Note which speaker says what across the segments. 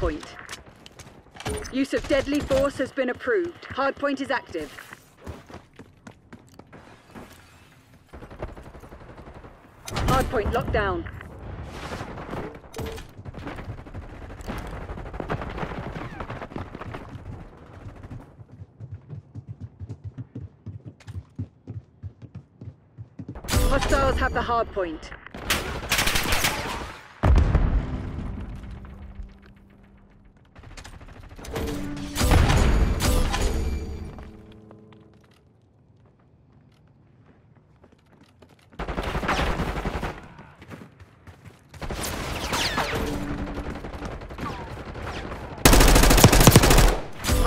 Speaker 1: point. Use of deadly force has been approved. Hardpoint is active. Hardpoint locked down. Hostiles have the hardpoint.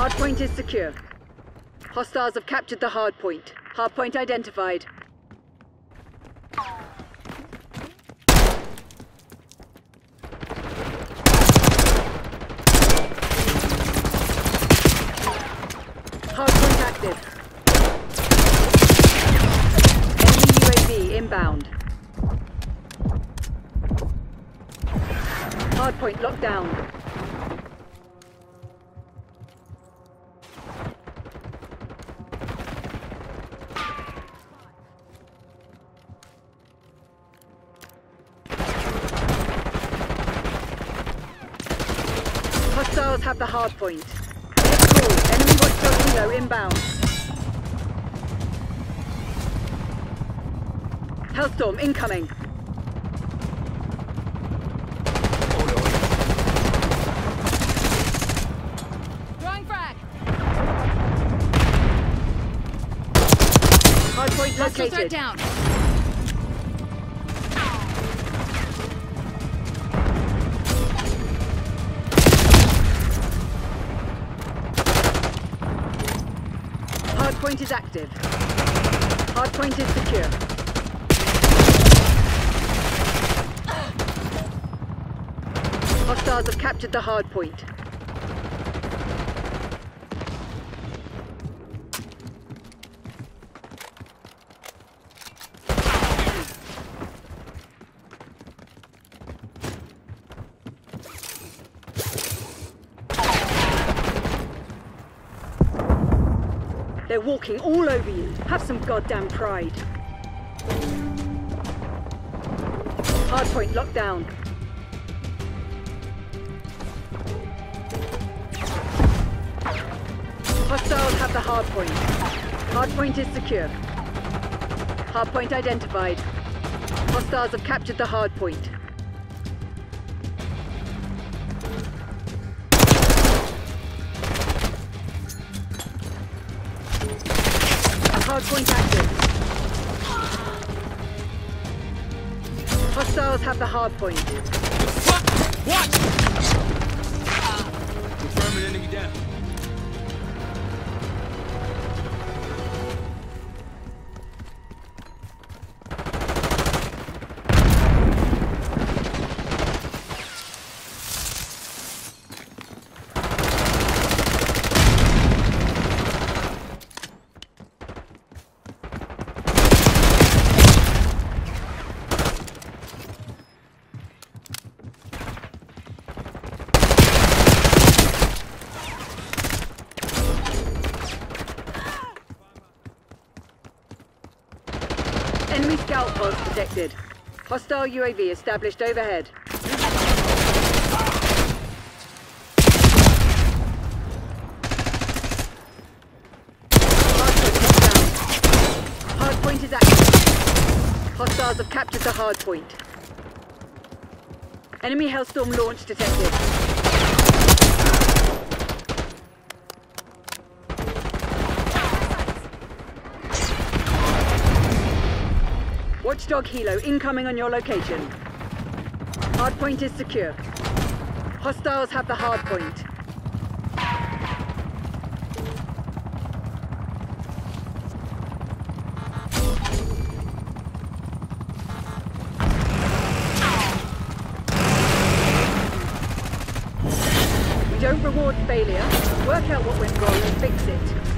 Speaker 1: Hardpoint is secure. Hostiles have captured the hardpoint. Hardpoint identified. Hardpoint active. Enemy UAV inbound. Hardpoint locked down. Hostiles have the hard point. Enemy watchdog Helo inbound. Hellstorm incoming.
Speaker 2: Throwing frag. Hostile threat
Speaker 1: located.
Speaker 2: down.
Speaker 1: Hardpoint is active. Hardpoint is secure. Hostiles have captured the hardpoint. They're walking all over you. Have some goddamn pride. Hardpoint locked down. Hostiles have the hardpoint. Hardpoint is secure. Hardpoint identified. Hostiles have captured the hardpoint. Hardpoint active. Hostiles have the hardpoint.
Speaker 3: Fuck! Watch! Confirming enemy down.
Speaker 1: Enemy scout pods detected. Hostile UAV established overhead. Hardpoint is active. Hostiles have captured the hardpoint. Enemy Hellstorm launch detected. Watchdog Helo incoming on your location. Hardpoint is secure. Hostiles have the hardpoint. We don't reward failure. Work out what went wrong and fix it.